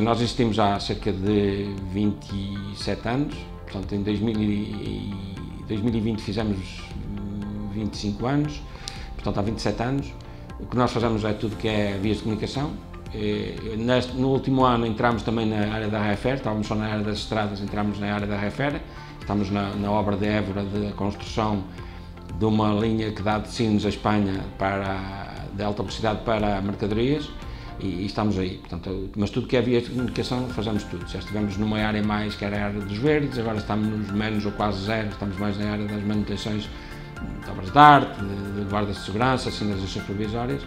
Nós existimos há cerca de 27 anos, portanto em 2020 fizemos 25 anos, portanto há 27 anos. O que nós fazemos é tudo que é vias de comunicação. No último ano entramos também na área da RFR, estávamos só na área das estradas, entramos na área da RFR, estamos na, na obra de Évora de construção de uma linha que dá de Sines à Espanha para, de alta velocidade para mercadorias e, e, estamos aí. Portanto, mas tudo que é via de comunicação fazemos tudo. Já estivemos numa área mais que era a área dos verdes, agora estamos menos ou quase zero, estamos mais na área das manutenções de obras de arte, de, de guardas de segurança, sinalizações provisórias,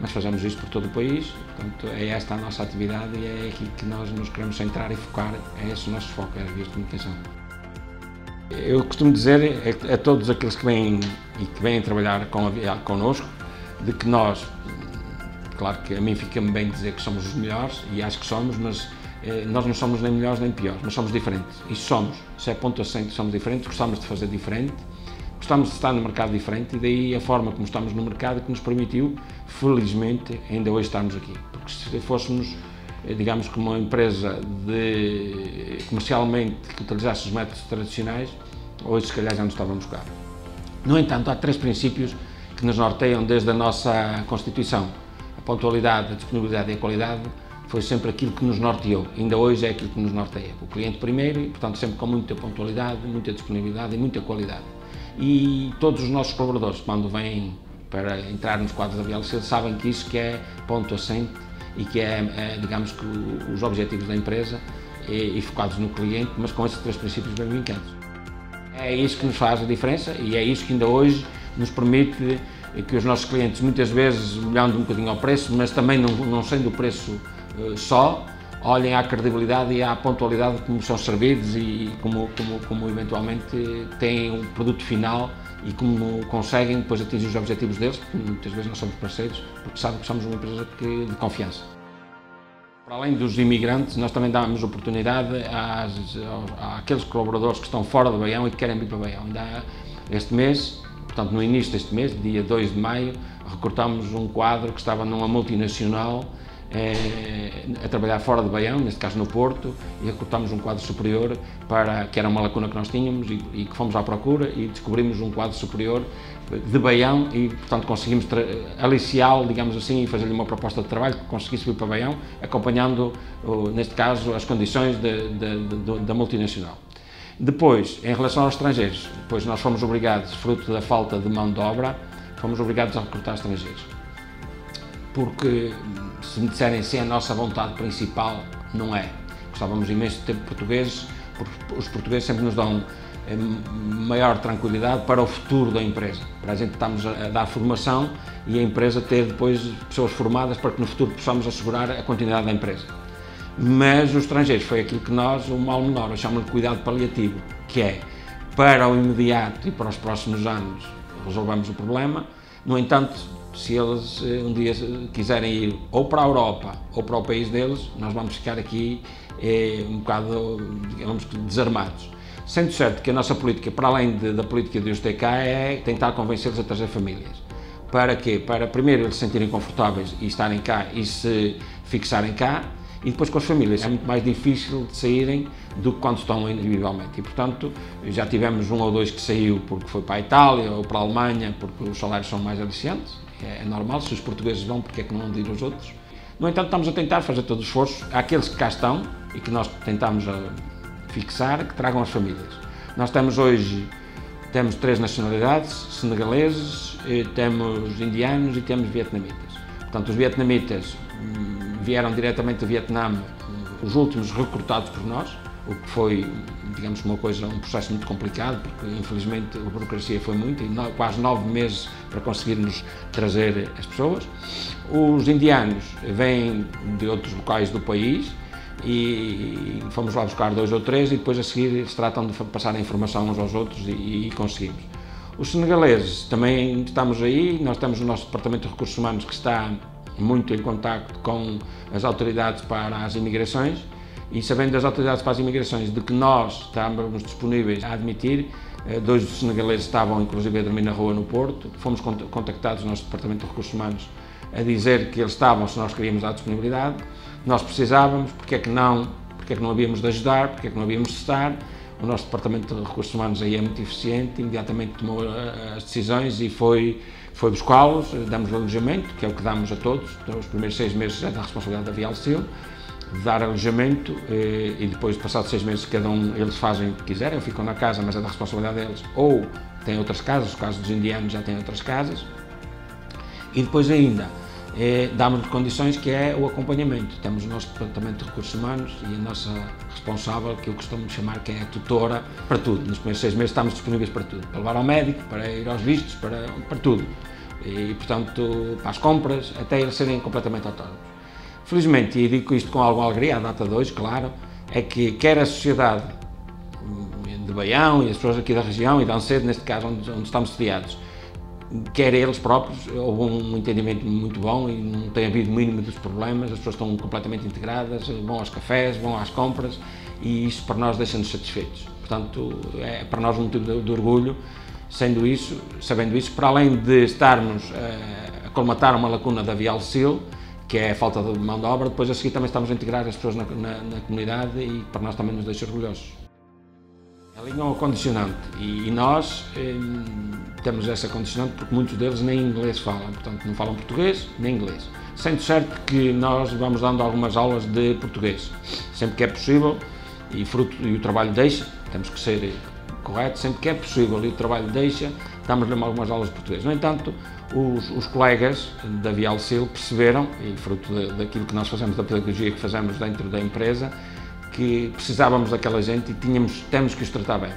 mas fazemos isto por todo o país, portanto é esta a nossa atividade e é aqui que nós nos queremos centrar e focar, é esse o nosso foco, é as vias de comunicação. Eu costumo dizer a, a todos aqueles que vêm e que vêm trabalhar com, connosco, de que nós, claro que a mim fica-me bem dizer que somos os melhores, e acho que somos, mas eh, nós não somos nem melhores nem piores, mas somos diferentes. Isso somos. Isso é ponto assente, somos diferentes, gostamos de fazer diferente, gostamos de estar no mercado diferente e daí a forma como estamos no mercado que nos permitiu, felizmente, ainda hoje estarmos aqui. Porque se fôssemos eh, digamos que uma empresa de, comercialmente que utilizasse os métodos tradicionais, hoje se calhar já não estávamos cá. No entanto, há três princípios que nos norteiam desde a nossa Constituição. Pontualidade, a disponibilidade e a qualidade foi sempre aquilo que nos norteou. Ainda hoje é aquilo que nos norteia. O cliente primeiro e, portanto, sempre com muita pontualidade, muita disponibilidade e muita qualidade. E todos os nossos colaboradores, quando vêm para entrar nos quadros da VLC, sabem que isso que é ponto assente e que é, é digamos que os objetivos da empresa e, e, focados no cliente, mas com esses três princípios bem vincados. É isso que nos faz a diferença e é isso que ainda hoje nos permite que os nossos clientes, muitas vezes olhando um bocadinho ao preço, mas também não, não sendo o preço uh, só, olhem à credibilidade e à pontualidade como são servidos e como, como, como eventualmente têm um produto final e como conseguem depois atingir os objetivos deles, porque muitas vezes nós somos parceiros, porque sabem que somos uma empresa que, de confiança. Para além dos imigrantes, nós também damos oportunidade às, àqueles colaboradores que estão fora do Baião e que querem vir para o Baião. Este mês, portanto no início deste mês, dia 2 de maio, recortamos um quadro que estava numa multinacional é, a trabalhar fora de Baião, neste caso no Porto, e recrutámos um quadro superior para que era uma lacuna que nós tínhamos e, e que fomos à procura e descobrimos um quadro superior de Baião e, portanto, conseguimos aliciá-lo, digamos assim, e fazer-lhe uma proposta de trabalho que conseguisse vir para Baião, acompanhando, neste caso, as condições de, de, de, da multinacional. Depois, em relação aos estrangeiros, depois nós fomos obrigados, fruto da falta de mão de obra, fomos obrigados a recrutar estrangeiros porque se me disserem se é a nossa vontade principal, não é. Gostávamos imenso de ter portugueses, porque os portugueses sempre nos dão eh, maior tranquilidade para o futuro da empresa. Para a gente estamos a dar formação e a empresa ter depois pessoas formadas para que no futuro possamos assegurar a continuidade da empresa. Mas os estrangeiros foi aquilo que nós, o mal menor, chamamos de cuidado paliativo, que é para o imediato e para os próximos anos resolvemos o problema, no entanto, se eles eh, um dia quiserem ir ou para a Europa ou para o país deles, nós vamos ficar aqui é, um bocado, digamos que, desarmados. Sendo certo que a nossa política, para além de, da política de os é tentar convencê-los a trazer famílias. Para quê? Para primeiro eles se sentirem confortáveis e estarem cá e se fixarem cá, e depois com as famílias é muito mais difícil de saírem do que quando estão individualmente. E, portanto, já tivemos um ou dois que saiu porque foi para a Itália ou para a Alemanha, porque os salários são mais aliciantes, é, é normal, se os portugueses vão, porque é que não de ir os outros? No entanto, estamos a tentar fazer todo o esforço, àqueles que cá estão e que nós tentamos fixar, que tragam as famílias. Nós temos hoje temos três nacionalidades, senegaleses, eh, temos indianos e temos vietnamitas. Portanto, os vietnamitas hum, vieram diretamente do Vietnã, os últimos recrutados por nós, o que foi, digamos, uma coisa, um processo muito complicado, porque infelizmente a burocracia foi muito, quase nove meses para conseguirmos trazer as pessoas. Os indianos vêm de outros locais do país e fomos lá buscar dois ou três e depois a seguir eles tratam de passar a informação uns aos outros e, e conseguimos. Os senegaleses também estamos aí, nós temos o nosso Departamento de Recursos Humanos que está muito em contacto com as autoridades para as imigrações e sabendo das autoridades para as imigrações de que nós estávamos disponíveis a admitir, eh, dois senegaleses estavam inclusive a dormir na rua no Porto, fomos contactados no nosso Departamento de Recursos Humanos a dizer que eles estavam se nós queríamos dar disponibilidade, nós precisávamos, porque é que não, porque é que não havíamos de ajudar, porque é que não havíamos de estar. O nosso Departamento de Recursos Humanos aí é muito eficiente, imediatamente tomou eh, as decisões e foi, foi buscá-los, damos alojamento, que é o que damos a todos, então, os primeiros seis meses é da responsabilidade da Vialcil, dar alojamento eh, e depois, passados seis meses, cada um, eles fazem o que quiserem, ficam na casa, mas é da responsabilidade deles, ou têm outras casas, no caso dos indianos já têm outras casas, e depois ainda é, damos-lhe condições que é o acompanhamento. Temos o nosso Departamento de Recursos Humanos e a nossa responsável, que eu costumo chamar que é a tutora, para tudo. Nos primeiros seis meses estamos disponíveis para tudo. Para levar ao médico, para ir aos vistos, para, para tudo. E, portanto, para as compras, até eles serem completamente autónomos. Felizmente, e digo isto com alguma alegria, à data de hoje, claro, é que quer a sociedade de Baião e as pessoas aqui da região e de Ancedo, neste caso onde, onde estamos sediados, quer eles próprios, houve um entendimento muito bom e não tem havido mínimo dos problemas, as pessoas estão completamente integradas, vão aos cafés, vão às compras e isso para nós deixa-nos satisfeitos. Portanto, é para nós um motivo de, de, orgulho, sendo isso, sabendo isso, para além de estarmos uh, a colmatar uma lacuna da Vialcil, que é a falta de mão de obra, depois a seguir também estamos a integrar as pessoas na, na, na comunidade e para nós também nos deixa orgulhosos. A língua é um condicionante e, nós eh, temos essa condicionante porque muitos deles nem inglês falam, portanto não falam português nem inglês. Sendo certo que nós vamos dando algumas aulas de português, sempre que é possível e, fruto, e o trabalho deixa, temos que ser corretos, sempre que é possível e o trabalho deixa, damos-lhe algumas aulas de português. No entanto, os, os colegas da Vialcil perceberam, e fruto de, daquilo que nós fazemos, da pedagogia que fazemos dentro da empresa, que precisávamos daquela gente e tínhamos, temos que os tratar bem.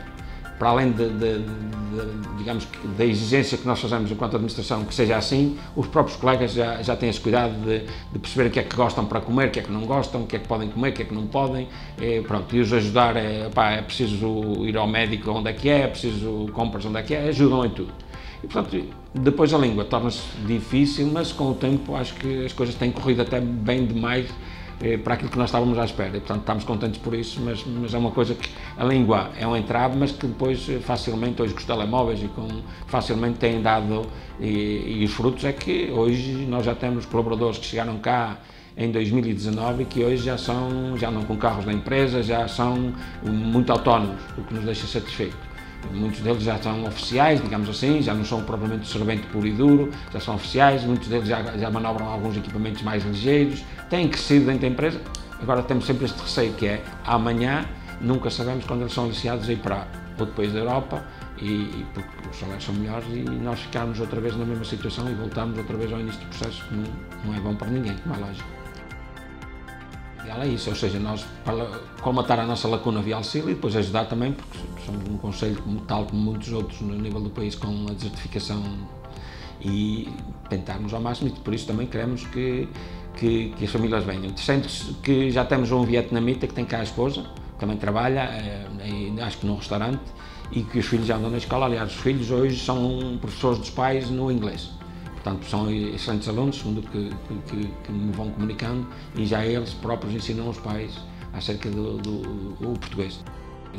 Para além de, de, de, digamos, da exigência que nós fazemos enquanto administração que seja assim, os próprios colegas já, já têm esse cuidado de, perceber o que é que gostam para comer, o que é que não gostam, o que é que podem comer, o que é que não podem, e, pronto, e os ajudar, é, é preciso ir ao médico onde é que é, é preciso compras onde é que é, ajudam em tudo. E, portanto, depois a língua torna-se difícil, mas com o tempo acho que as coisas têm corrido até bem demais para aquilo que nós estávamos à espera. E, portanto, estamos contentes por isso, mas, mas é uma coisa que a língua é um entrave, mas que depois eh, facilmente, hoje com os telemóveis e com, facilmente tem dado, e, e os frutos é que hoje nós já temos colaboradores que chegaram cá em 2019 e que hoje já são, já andam com carros da empresa, já são muito autónomos, o que nos deixa satisfeito. Muitos deles já são oficiais, digamos assim, já não são propriamente servente puro e duro, já são oficiais, muitos deles já, já manobram alguns equipamentos mais ligeiros, têm crescido dentro da empresa. Agora temos sempre este receio que é amanhã, nunca sabemos quando eles são aliciados a ir para outro país da Europa e, e porque os salários são melhores e nós ficarmos outra vez na mesma situação e voltarmos outra vez ao início do processo que não, não é bom para ninguém, como é lógico ideal é isso, ou seja, nós para colmatar a nossa lacuna vial-sil e depois ajudar também, porque somos um conselho como, tal como muitos outros no nível do país com a desertificação e tentarmos ao máximo e por isso também queremos que, que, que as famílias venham. Sendo que já temos um vietnamita que tem cá a esposa, também trabalha, é, acho que num restaurante, e que os filhos já andam na escola. Aliás, os filhos hoje são professores dos pais no inglês. Portanto, são excelentes alunos, segundo que, que, que, me vão comunicando, e já eles próprios ensinam os pais acerca do, do, do português.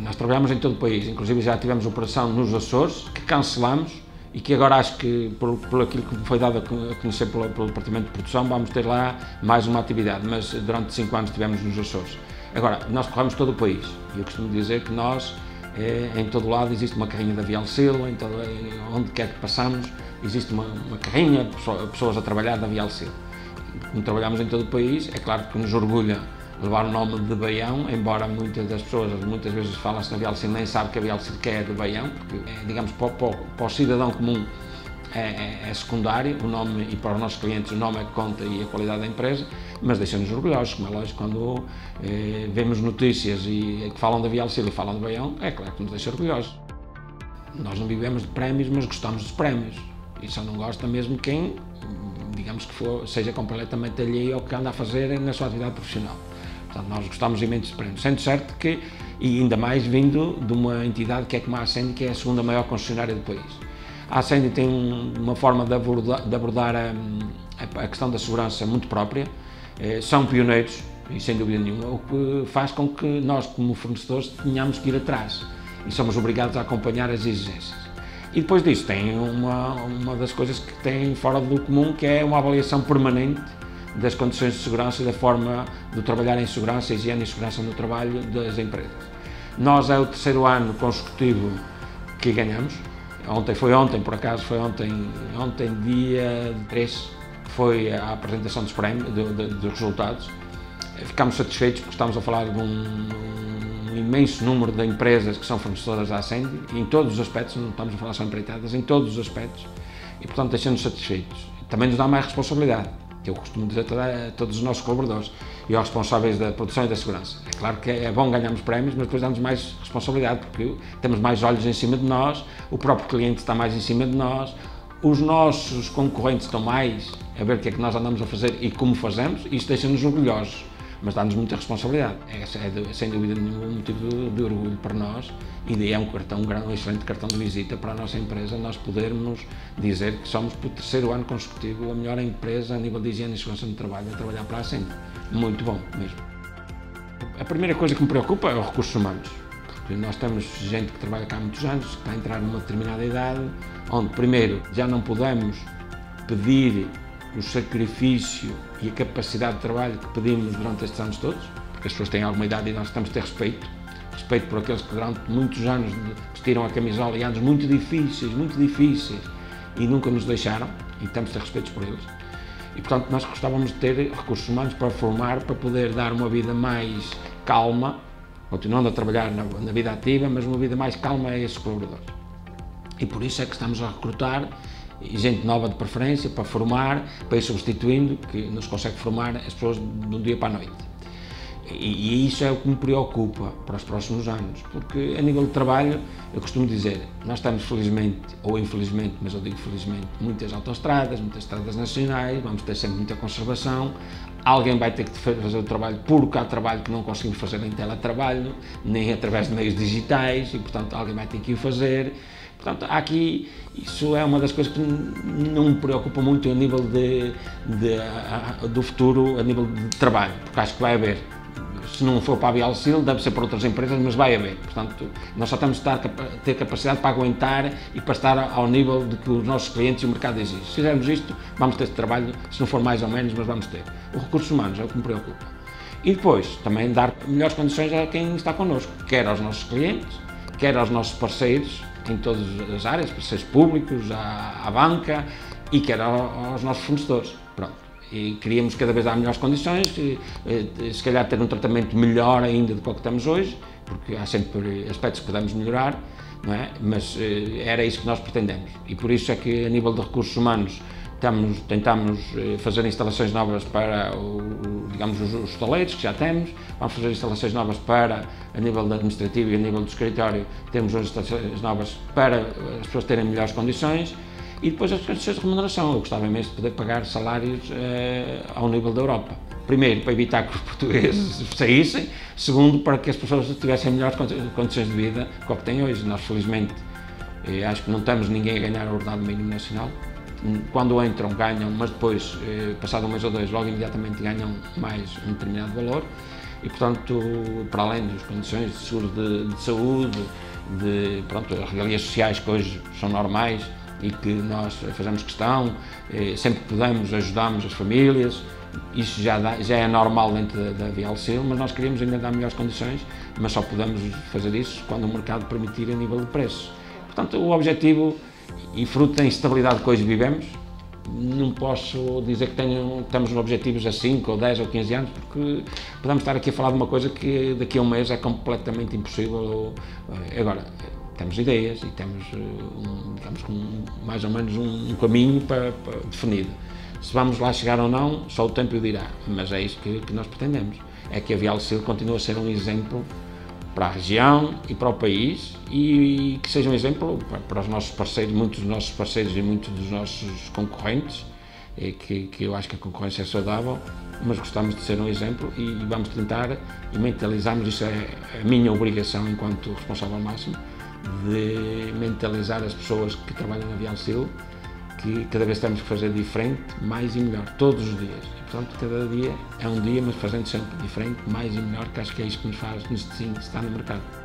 Nós trabalhamos em todo o país, inclusive já tivemos operação nos Açores, que cancelamos e que agora acho que, por, por aquilo que foi dado a conhecer pelo, pelo, Departamento de Produção, vamos ter lá mais uma atividade, mas durante cinco anos tivemos nos Açores. Agora, nós corremos todo o país e eu costumo dizer que nós, é, em todo lado, existe uma carrinha da Vialcil, em todo, onde quer que passamos, existe uma, uma carrinha, pessoas a trabalhar da Vialcil. Como trabalhamos em todo o país, é claro que nos orgulha levar o nome de Baião, embora muitas das pessoas, muitas vezes falam-se na Vialcil, nem sabe que a Vialcil é de Baião, porque, é, digamos, para, para, para, o cidadão comum é, é, é, secundário, o nome, e para os nossos clientes o nome é que conta e a qualidade da empresa, mas deixa-nos orgulhosos, como é lógico, quando eh, vemos notícias e, que falam da Vialcil e falam de Baião, é claro que nos deixa orgulhosos. Nós não vivemos de prémios, mas gostamos dos prémios e só não gosta mesmo quem, digamos que for, seja completamente alheio ao que anda a fazer na sua atividade profissional. Portanto, nós gostamos imenso de prémios, sendo certo que, e ainda mais vindo de uma entidade que é como a Ascendi, que é a segunda maior concessionária do país. A Ascendi tem uma forma de abordar, de abordar a, a, questão da segurança muito própria, eh, são pioneiros, e sem dúvida nenhuma, o que faz com que nós, como fornecedores, tenhamos que ir atrás e somos obrigados a acompanhar as exigências. E depois disso tem uma, uma das coisas que tem fora do comum, que é uma avaliação permanente das condições de segurança e da forma de trabalhar em segurança, higiene e segurança no trabalho das empresas. Nós é o terceiro ano consecutivo que ganhamos. Ontem foi ontem, por acaso foi ontem, ontem dia 3, foi a apresentação dos prémios, dos resultados. Ficámos satisfeitos porque estamos a falar de um, um imenso número de empresas que são fornecedoras da Ascendi, em todos os aspectos, não estamos a falar só empreitadas, em todos os aspectos, e portanto deixando-nos satisfeitos. Também nos dá mais responsabilidade que eu costumo dizer a todos os nossos colaboradores e aos responsáveis da produção e da segurança. É claro que é bom ganharmos prémios, mas depois damos mais responsabilidade, porque temos mais olhos em cima de nós, o próprio cliente está mais em cima de nós, os nossos concorrentes estão mais a ver o que é que nós andamos a fazer e como fazemos, e isso deixa-nos orgulhosos mas dá-nos muita responsabilidade. É, é, sem dúvida nenhuma um motivo de, de, orgulho para nós e é um cartão, um, excelente cartão de visita para a nossa empresa, nós podermos dizer que somos, por terceiro ano consecutivo, a melhor empresa a nível de higiene e segurança no trabalho a trabalhar para a Ascend. Muito bom mesmo. A primeira coisa que me preocupa é os recursos humanos. Porque nós temos gente que trabalha cá há muitos anos, que está a entrar numa determinada idade, onde, primeiro, já não podemos pedir o sacrifício e a capacidade de trabalho que pedimos durante estes anos todos, porque as pessoas têm alguma idade e nós temos de ter respeito, respeito por aqueles que durante muitos anos vestiram a camisola e anos muito difíceis, muito difíceis, e nunca nos deixaram, e temos de ter respeito por eles. E, portanto, nós gostávamos de ter recursos humanos para formar, para poder dar uma vida mais calma, continuando a trabalhar na, na vida ativa, mas uma vida mais calma a esses colaboradores. E por isso é que estamos a recrutar e gente nova de preferência para formar, para ir substituindo, que nos consegue formar as pessoas de um dia para a noite. E, e isso é o que me preocupa para os próximos anos, porque a nível de trabalho, eu costumo dizer, nós estamos felizmente, ou infelizmente, mas eu digo felizmente, muitas autoestradas, muitas estradas nacionais, vamos ter sempre muita conservação, alguém vai ter que fazer o trabalho porque há trabalho que não conseguimos fazer em teletrabalho, nem através de meios digitais, e portanto alguém vai ter que o fazer, Portanto, aqui, isso é uma das coisas que não me preocupa muito a nível de, de a, do futuro, a nível de trabalho, porque acho que vai haver. Se não for para a Bialcil, deve ser para outras empresas, mas vai haver. Portanto, nós só temos de estar, ter capacidade para aguentar e para estar ao nível de que os nossos clientes e o mercado exigem. Se fizermos isto, vamos ter esse trabalho, se não for mais ou menos, mas vamos ter. Os recursos humanos é o que me preocupa. E depois, também dar melhores condições a quem está connosco, quer aos nossos clientes, quer aos nossos parceiros, em todas as áreas, parceiros públicos, à, à banca e quer aos nossos fornecedores. Pronto. E queríamos cada vez dar melhores condições, e, se calhar ter um tratamento melhor ainda do que o que temos hoje, porque há sempre aspectos que podemos melhorar, não é? mas eh, era isso que nós pretendemos. E por isso é que, a nível de recursos humanos, Estamos, tentamos eh, fazer instalações novas para o, digamos, os, os taleiros que já temos, vamos fazer instalações novas para, a nível administrativo e a nível do escritório, temos as instalações novas para as pessoas terem melhores condições e depois as condições de remuneração. Eu gostava mesmo de poder pagar salários eh, ao nível da Europa. Primeiro, para evitar que os portugueses saíssem, segundo, para que as pessoas tivessem melhores condições de vida que o que têm hoje. Nós, felizmente, eh, acho que não estamos ninguém a ganhar o ordenado mínimo nacional, quando entram ganham, mas depois, eh, passado um mês ou dois, logo imediatamente ganham mais um determinado valor e, portanto, para além das condições de seguro de, de saúde, de pronto, as regalias sociais que hoje são normais e que nós fazemos questão, eh, sempre que podemos ajudamos as famílias, isso já, dá, já é normal dentro da, da Vialcil, mas nós queríamos ainda dar melhores condições, mas só podemos fazer isso quando o mercado permitir a nível de preço. Portanto, o objetivo e fruto da instabilidade que hoje vivemos, não posso dizer que tenho, estamos objetivos a 5 ou 10 ou 15 anos, porque podemos estar aqui a falar de uma coisa que daqui a um mês é completamente impossível. Eh, agora, temos ideias e temos, eh, um, mais ou menos um, um caminho para, para, definido. Se vamos lá chegar ou não, só o tempo o dirá, mas é isso que, que nós pretendemos. É que a Vial Sil continue a ser um exemplo para a região e para o país e, que seja um exemplo para, os nossos parceiros, muitos dos nossos parceiros e muitos dos nossos concorrentes, que, que eu acho que a concorrência é saudável, mas gostamos de ser um exemplo e vamos tentar e mentalizarmos, isso é a minha obrigação enquanto responsável máximo, de mentalizar as pessoas que trabalham na Viancil que cada vez temos que fazer diferente, mais e melhor, todos os dias. E, portanto, cada dia é um dia, mas fazendo sempre diferente, mais e melhor, que acho que é isso que nos faz, nos decide estar no mercado.